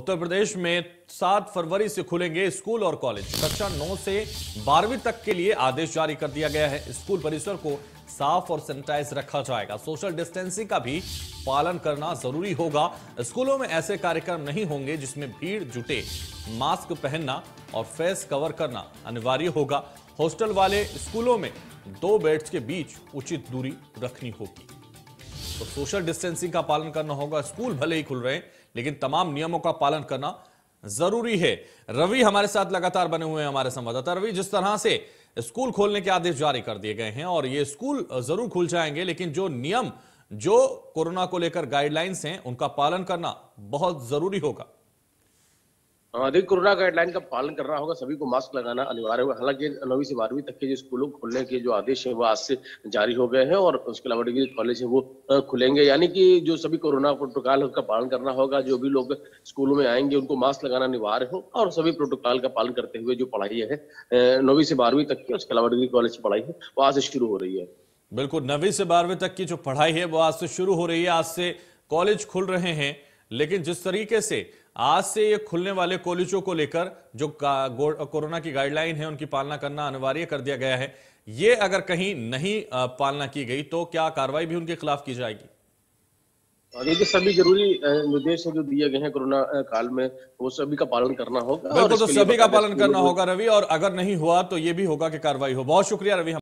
उत्तर प्रदेश में सात फरवरी से खुलेंगे स्कूल और कॉलेज। कक्षा नौ से बारहवीं तक के लिए आदेश जारी कर दिया गया है। स्कूल परिसर को साफ़ और सैनिटाइज रखा जाएगा। सोशल डिस्टेंसिंग का भी पालन करना ज़रूरी होगा। स्कूलों में ऐसे कार्यक्रम नहीं होंगे जिसमें भीड़ जुटे। मास्क पहनना और फेस कवर करना अनिवार्य होगा। हॉस्टल वाले स्कूलों में दो बेड्स के बीच उचित दूरी रखनी होगी। तो सोशल डिस्टेंसिंग का पालन करना होगा, स्कूल भले ही खुल रहे हैं, लेकिन तमाम नियमों का पालन करना ज़रूरी है। रवि हमारे साथ लगातार बने हुए हैं हमारे संवाददाता। रवि, जिस तरह से स्कूल खोलने के आदेश जारी कर दिए गए हैं और ये स्कूल ज़रूर खुल जाएँगे, लेकिन जो नियम, जो कोरोना को लेकर गाइडलाइंस हैं, उनका पालन करना बहुत ज़रूरी होगा। देखिए कोरोना गाइडलाइन का पालन करना होगा, सभी को मास्क लगाना अनिवार्य होगा हालाँकि नौवीं से बारहवीं तक के जो स्कूलों खोलने के जो आदेश हैं, वो आज से जारी हो गए हैं और उसके अलावा डिग्री कॉलेज है, वो खुलेंगे। यानी कि जो सभी कोरोना प्रोटोकॉल है उसका पालन करना होगा, जो भी लोग स्कूलों में आएँगे, उनको मास्क लगाना अनिवार्य हो और सभी प्रोटोकॉल का पालन करते हुए जो पढ़ाई है नौवीं से बारहवीं तक की उसके अलावा डिग्री कॉलेज की पढ़ाई है, वो आज से शुरू हो रही है। बिल्कुल, नवीं से बारहवीं तक की जो पढ़ाई है, वो आज से शुरू हो रही है। आज से कॉलेज खुल रहे हैं, लेकिन जिस तरीके से आज से ये खुलने वाले कॉलेजों को लेकर जो कोरोना की गाइडलाइन है उनकी पालना करना अनिवार्य कर दिया गया है। ये अगर कहीं नहीं पालना की गई तो क्या कार्रवाई भी उनके खिलाफ की जाएगी? देखिए सभी ज़रूरी निर्देश जो दिए गए हैं कोरोना काल में वो सभी का पालन करना होगा बिल्कुल तो सभी का पालन करना होगा रवि और अगर नहीं हुआ तो ये भी होगा कि कार्रवाई हो। बहुत शुक्रिया रवि।